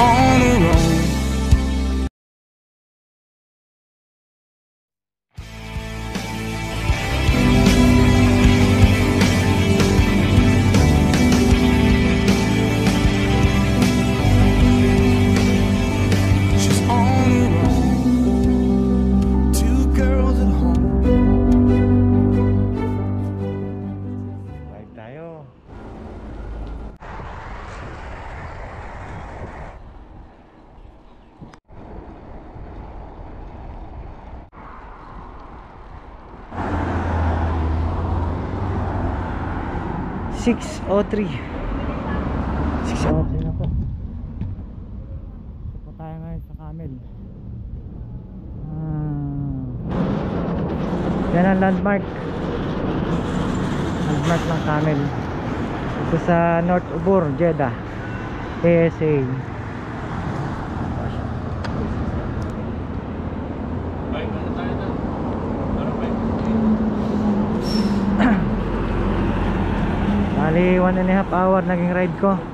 on her own. She's Six o three. Six o three na po. Ito po tayo sa Camel. Ah. Yan landmark landmark ng camel ito sa North Ubur, Jeddah ASA Bali, one and a half hour naging ride ko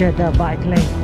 Jeddah bike lane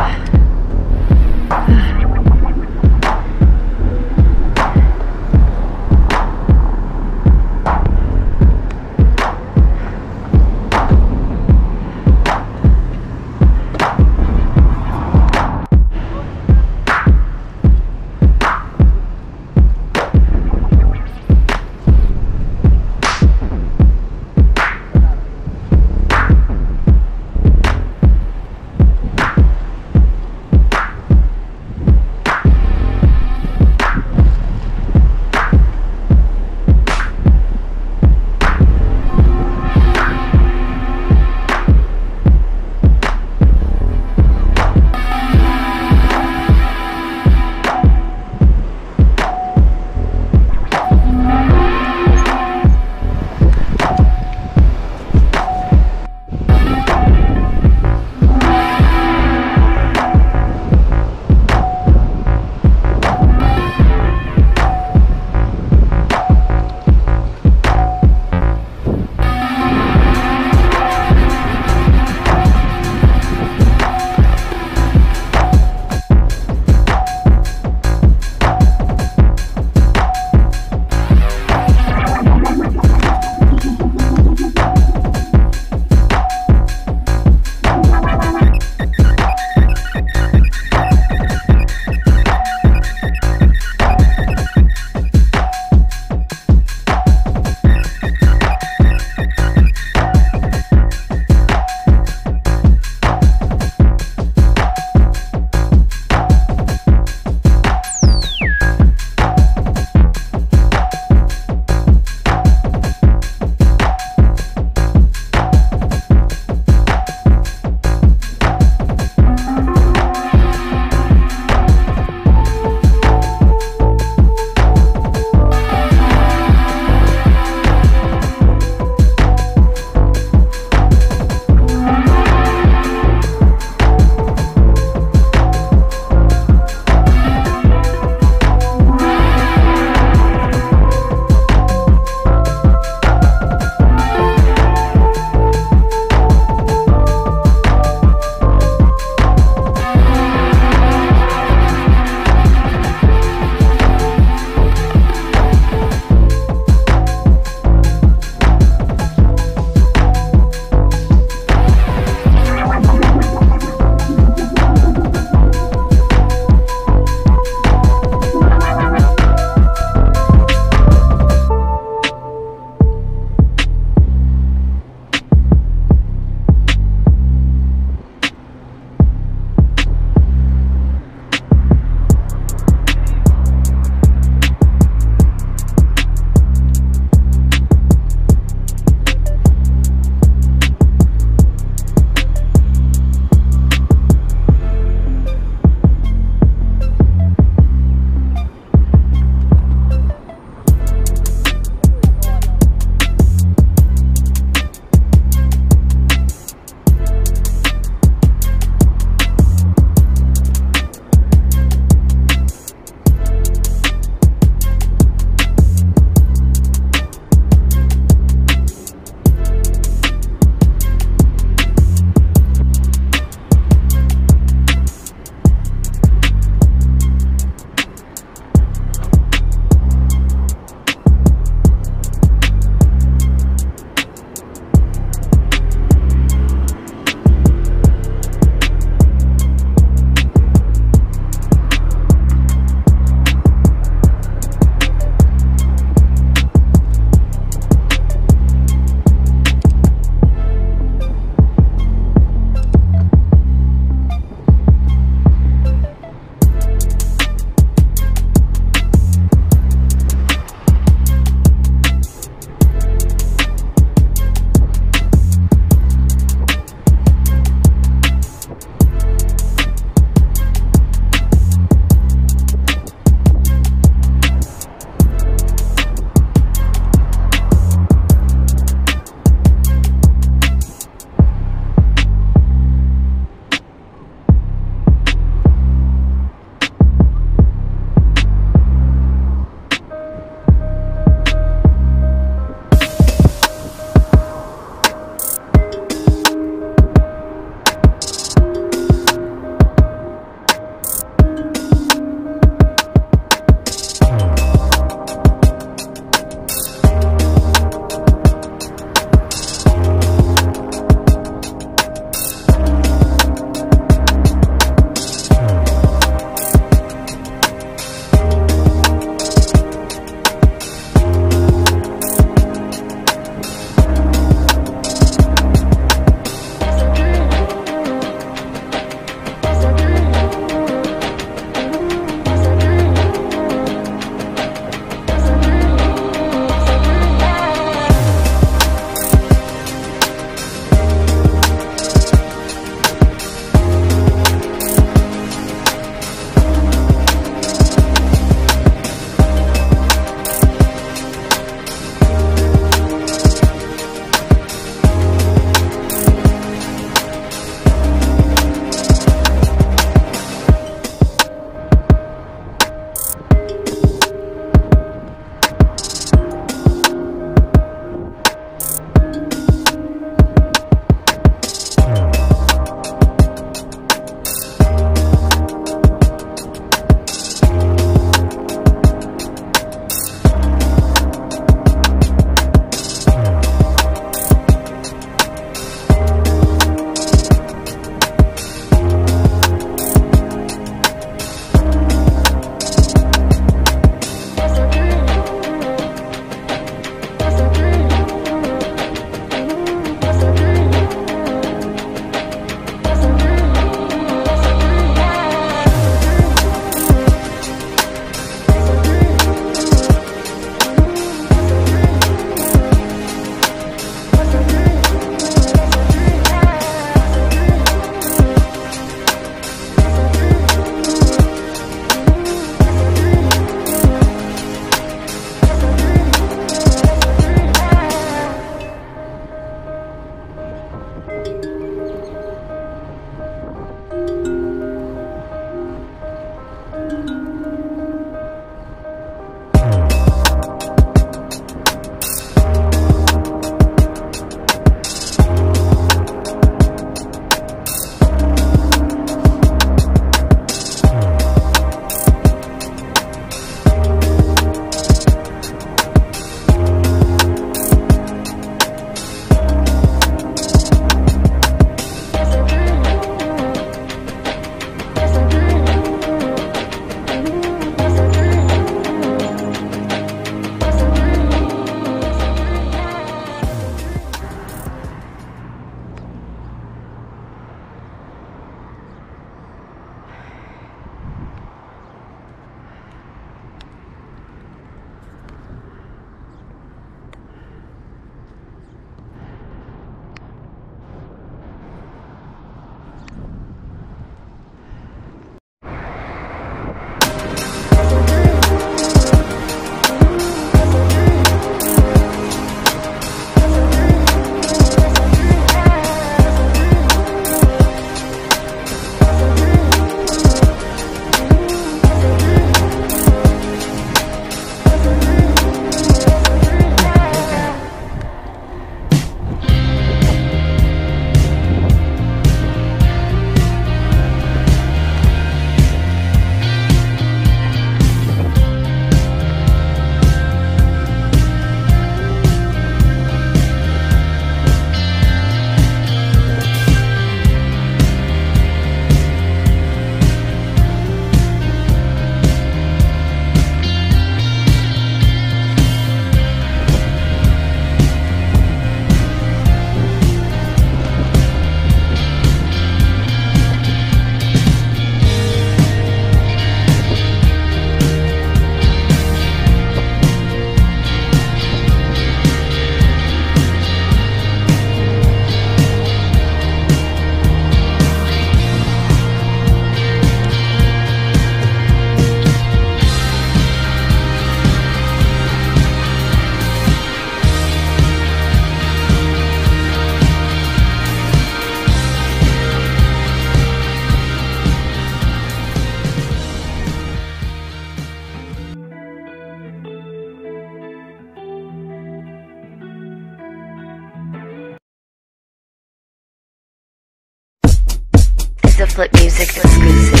a Flip Music exclusive.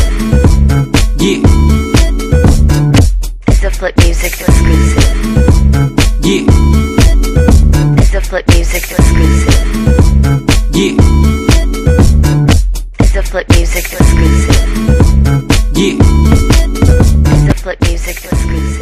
Yeah, a Flip Music exclusive. yeah, a Flip Music exclusive. yeah, a Flip Music exclusive. yeah. A Flip Music exclusive.